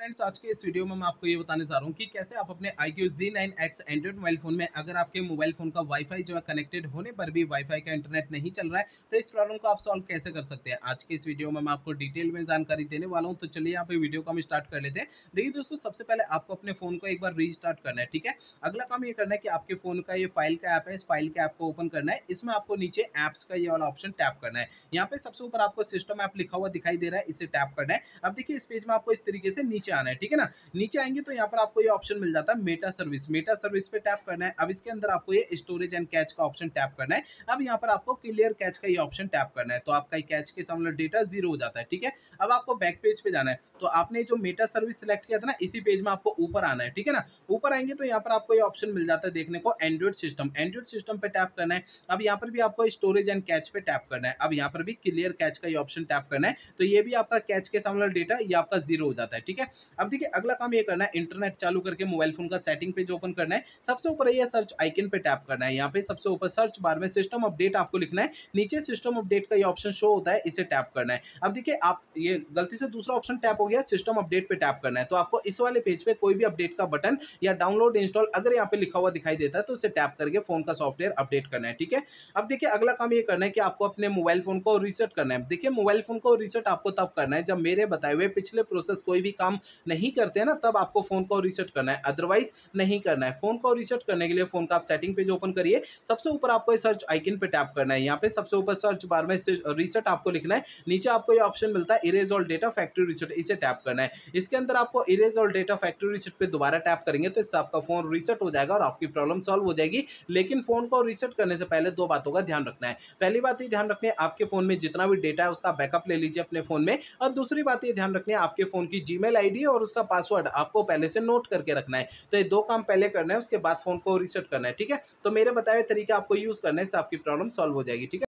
Friends आज के इस वीडियो में मैं आपको ये बताने जा रहा हूँ कि कैसे आप अपने I Q G X Android mobile phone में, अगर आपके मोबाइल फ़ोन का वाईफाई जो है कनेक्टेड होने पर भी वाईफाई का इंटरनेट नहीं चल रहा है तो इस प्रॉब्लम को आप सॉल्व कैसे कर सकते हैं? आज के इस वीडियो में मैं आपको डिटेल में जानकारी देने वाला हूँ तो चलिए यहाँ पे वीडियो को हम स्टार्ट कर लेते हैं। देखिए दोस्तों, सबसे पहले आपको अपने फ़ोन को एक बार रीस्टार्ट करना है, ठीक है? अगला काम ये करना है कि आपके फ़ोन का ये फ़ाइल का ऐप है, इस फ़ाइल के ऐप को ओपन करना है। इसमें आपको नीचे ऐप्स का ये वाला ऑप्शन टैप करना है। यहाँ पे सबसे ऊपर आपको सिस्टम ऐप लिखा हुआ दिखाई दे रहा है, इसे टैप करना है। अब देखिए, इस पेज में आपको इस तरीके से नीचे आना है, ठीक है ना? नीचे आएँगे तो यहाँ पर आपको ये ऑप्शन मिल जाता है मेटा सर्विस मेटा सर्विस पे टैप करना है। अब इसके अंदर आपको ये स्टोरेज एंड कैच का ऑप्शन टैप करना है। अब यहाँ पर आपको क्लियर कैच का ये ऑप्शन टैप करना है। तो आपका कैच के सामने डेटा ज़ीरो हो जाता है, ठीक है? अब आपको बैक पेज पे जाना है। तो आपने जो मेटा सर्विस सिलेक्ट किया था ना, इसी पेज में आपको ऊपर आना है, ठीक है ना? ऊपर आएँगे तो यहाँ पर आपको ये ऑप्शन मिल जाता है देखने को एंड्रॉइड सिस्टम एंड्रॉइड सिस्टम पे टैप करना है। अब यहाँ पर भी आपको स्टोरेज एंड कैच पे टैप करना है। अब यहाँ पर भी क्लियर कैच का ये ऑप्शन टैप करना है। तो ये भी आपका कैच के सामने डेटा ये आपका ज़ीरो हो जाता है, ठीक है? अब देखिए, अगला काम ये करना है इंटरनेट चालू करके मोबाइल फ़ोन का सेटिंग पेज ओपन करना है। सबसे ऊपर ये सर्च आइकन पे टैप करना है। यहाँ पे सबसे ऊपर सर्च बार में सिस्टम अपडेट आपको लिखना है। नीचे सिस्टम अपडेट का ये ऑप्शन शो होता है, इसे टैप करना है। अब देखिए, आप ये गलती से दूसरा ऑप्शन टैप हो गया सिस्टम अपडेट पे टैप करना है। तो आपको इस वाले पेज पे कोई भी अपडेट का बटन या डाउनलोड इंस्टॉल अगर यहाँ पे लिखा हुआ दिखाई देता है तो उसे टैप करके फ़ोन का सॉफ्टवेयर अपडेट करना है, ठीक है? अब देखिए, अगला काम ये करना है कि आपको अपने मोबाइल फ़ोन को रिसेट करना है। देखिए मोबाइल फ़ोन को रिसेट आपको तब करना है जब मेरे बताए हुए पिछले प्रोसेस कोई भी काम नहीं करते हैं ना, तब आपको फ़ोन को रिसेट करना है। अदरवाइज़ नहीं करना है। फ़ोन को रिसेट करने के लिए फ़ोन का आप सेटिंग पेज ओपन करिए। सबसे ऊपर आपको सर्च आइकन पे टैप करना है। यहाँ पे सबसे ऊपर सर्च बार में रिसेट आपको लिखना है। नीचे आपको ये ऑप्शन मिलता है erase all data factory reset इसे टैप करना है। इसके अंदर आपको erase all data factory reset पे दोबारा टैप करेंगे तो इससे आपका फ़ोन रिसेट हो जाएगा और आपकी प्रॉब्लम सॉल्व हो जाएगी। लेकिन फ़ोन को रिसेट करने से पहले दो बातों का ध्यान रखना है। पहली बात ये ध्यान रखनी है, आपके फ़ोन में जितना भी डेटा है उसका बैकअप ले लीजिए अपने फ़ोन में। और दूसरी बात ये ध्यान रखनी है, आपके फ़ोन की जीमेल आईडी और उसका पासवर्ड आपको पहले से नोट करके रखना है। तो ये दो काम पहले करना है, उसके बाद फ़ोन को रिसेट करना है, ठीक है? तो मेरे बताए तरीके आपको यूज़ करने से आपकी प्रॉब्लम सॉल्व हो जाएगी, ठीक है?